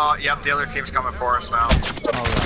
Oh, yep, the other team's coming for us now. Oh,